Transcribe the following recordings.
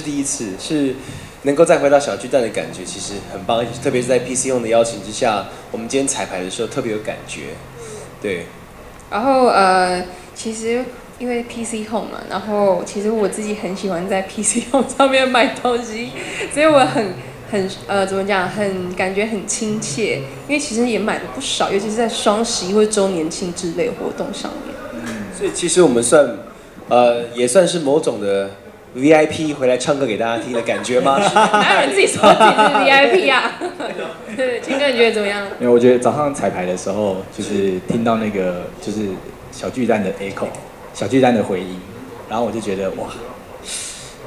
是第一次，是能够再回到小巨蛋的感觉，其实很棒，特别是在 PC 用的邀请之下，我们今天彩排的时候特别有感觉，对。然后呃，其实因为 PC Home 嘛，然后其实我自己很喜欢在 PC Home 上面买东西，所以我很很呃怎么讲，很感觉很亲切，因为其实也买了不少，尤其是在双十一或者周年庆之类活动上面。嗯，所以其实我们算呃也算是某种的 VIP 回来唱歌给大家听的感觉吗？哪有人自己说自己是 VIP 啊？对，青哥你觉得怎么样？因为我觉得早上彩排的时候，就是听到那个就是小巨蛋的 echo，小巨蛋的回音，然后我就觉得哇，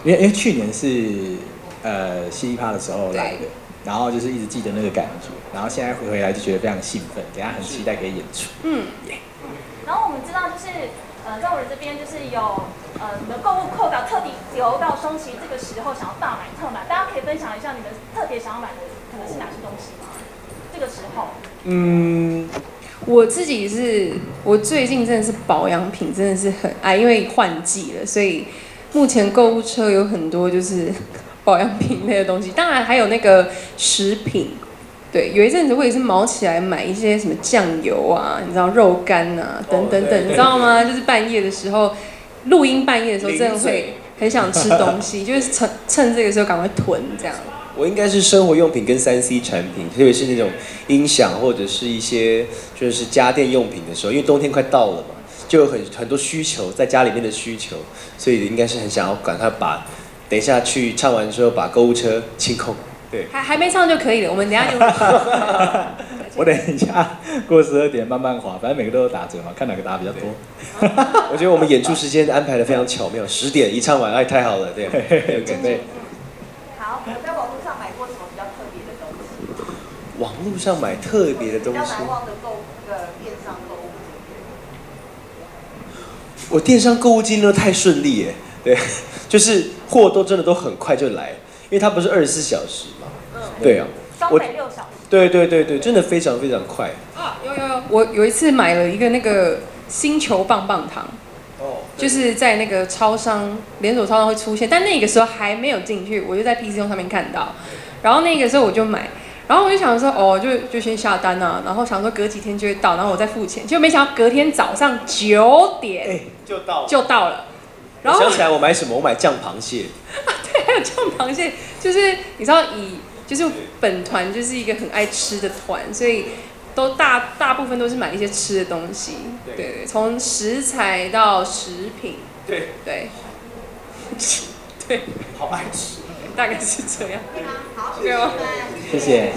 因为因为去年是呃嘻嘻趴的时候来的，然后就是一直记得那个感觉，然后现在回回来就觉得非常兴奋，等下很期待可以演出。嗯。然后我们知道就是呃在我们这边就是有呃你的购物扣表特地留到双十一这个时候想要大买特买，大家可以分享一下你们特别想要买的可能是哪些东西吗？这个时候。嗯，我自己是，我最近真的是保养品真的是很爱，因为换季了，所以目前购物车有很多就是保养品类的东西，当然还有那个食品。对，有一阵子我也是毛起来买一些什么酱油啊，你知道肉干啊，等等等，你知道吗？就是半夜的时候，录音半夜的时候，真的会很想吃东西，就是趁趁这个时候赶快囤这样。我应该是生活用品跟三 C 产品，特别是那种音响或者是一些就是家电用品的时候，因为冬天快到了嘛，就有很很多需求在家里面的需求，所以应该是很想要赶快把等一下去唱完之后把购物车清空。对还还没唱就可以了，我们等下就。我等一下过十二点慢慢滑，反正每个都有打折嘛，看哪个打比较多。我觉得我们演出时间安排的非常巧妙，十点一唱完，哎，太好了，对。准备。好，我在网络上买过什么比较特别的东西？网络上买特别的东西。比较难忘的购那个电商购物。我电商购物经历太顺利耶，对，就是货都真的都很快就来。因为它不是二十四小时嘛，嗯，对啊，我六小时，对对对对，真的非常非常快啊！有有有，我有一次买了一个那个星球棒棒糖，哦，就是在那个超商连锁超商会出现，但那个时候还没有进去，我就在 PC 用上面看到，然后那个时候我就买，然后我就想说，哦，就就先下单啊，然后想说隔几天就会到，然后我再付钱，结果没想到隔天早上九点就到就到了，然后想起来我买什么？我买酱螃蟹。对还有酱螃蟹，就是你知道，以就是本团就是一个很爱吃的团，所以都大大部分都是买一些吃的东西。对对，从食材到食品。对 对对，好爱吃，大概是这样。好，谢谢。